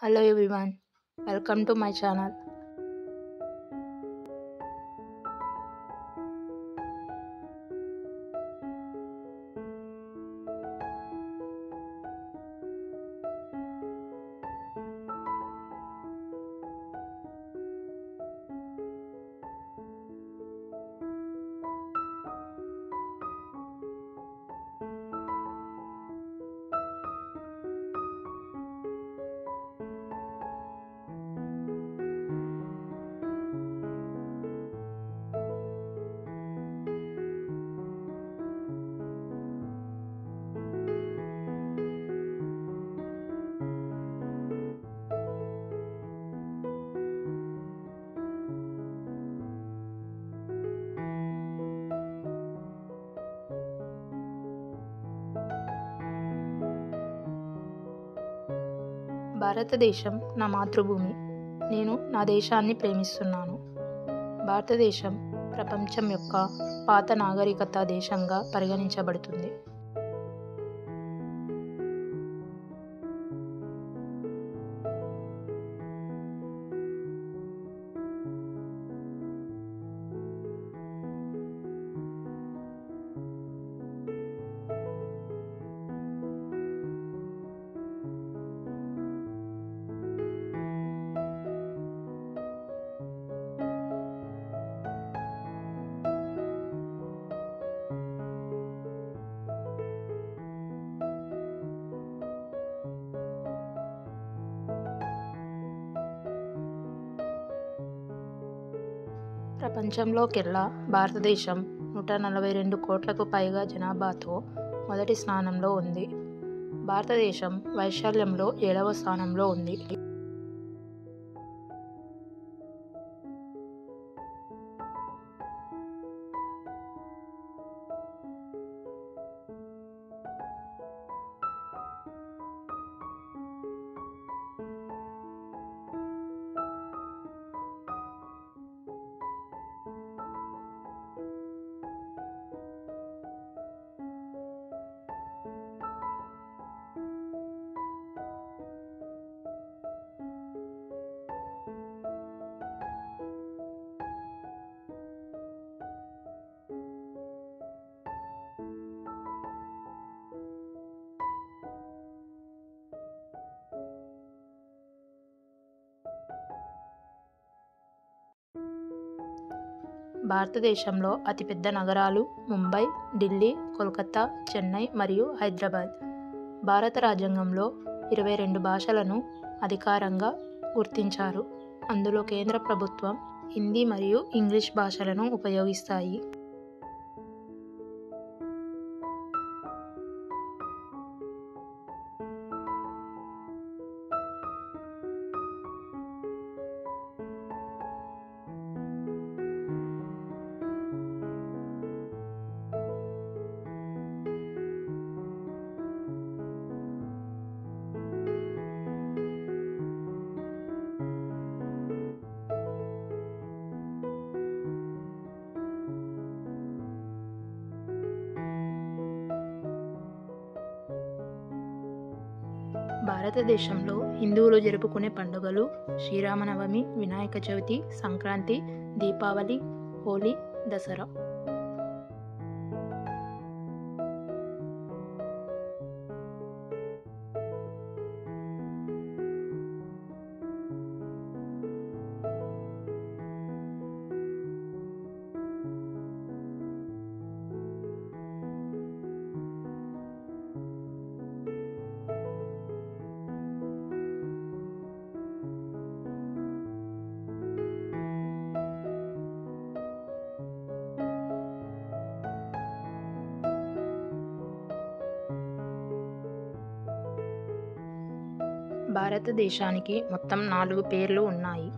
Hello everyone, welcome to my channel. భారతదేశం నా మాతృభూమి. నేను నా దేశాన్ని ప్రేమిస్తున్నాను. భారతదేశం ప్రపంచం యొక్క పాత నాగరికత దేశంగా పరిగణించబడుతుంది. ప్రపంచంలోకెల్లా భారతదేశం నూట నలభై రెండు కోట్లకు పైగా జనాభాతో మొదటి స్థానంలో ఉంది. భారతదేశం వైశాల్యంలో ఏడవ స్థానంలో ఉంది. భారతదేశంలో అతిపెద్ద నగరాలు ముంబై ఢిల్లీ కోల్కతా చెన్నై మరియు హైదరాబాద్. భారత రాజ్యాంగంలో ఇరవై రెండు భాషలను అధికారంగా గుర్తించారు. అందులో కేంద్ర ప్రభుత్వం హిందీ మరియు ఇంగ్లీష్ భాషలను ఉపయోగిస్తాయి. భారతదేశంలో హిందువులు జరుపుకునే పండుగలు శ్రీరామనవమి వినాయక చవితి సంక్రాంతి దీపావళి హోలీ దసరా. భారతదేశానికి మొత్తం నాలుగు పేర్లు ఉన్నాయి.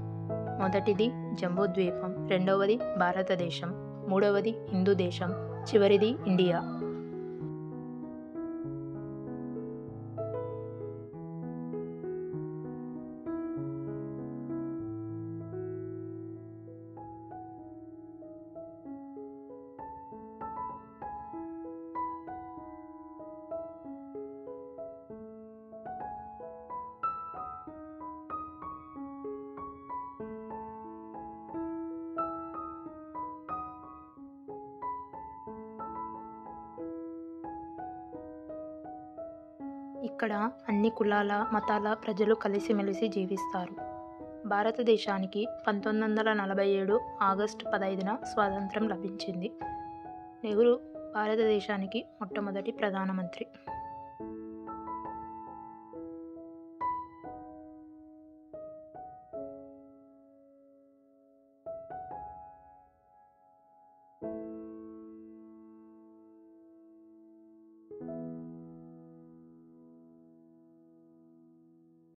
మొదటిది జంబూద్వీపం రెండవది భారతదేశం మూడవది హిందూ దేశం చివరిది ఇండియా. ఇక్కడ అన్ని కులాల మతాల ప్రజలు కలిసిమెలిసి జీవిస్తారు. భారతదేశానికి పంతొమ్మిది వందల నలభై ఏడు ఆగస్టు పదహైదున స్వాతంత్రం లభించింది. నెహ్రూ భారతదేశానికి మొట్టమొదటి ప్రధానమంత్రి.